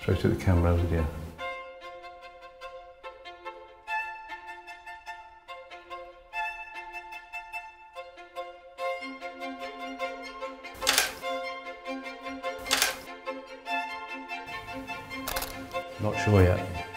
Straight at the camera, Lydia. Not sure yet.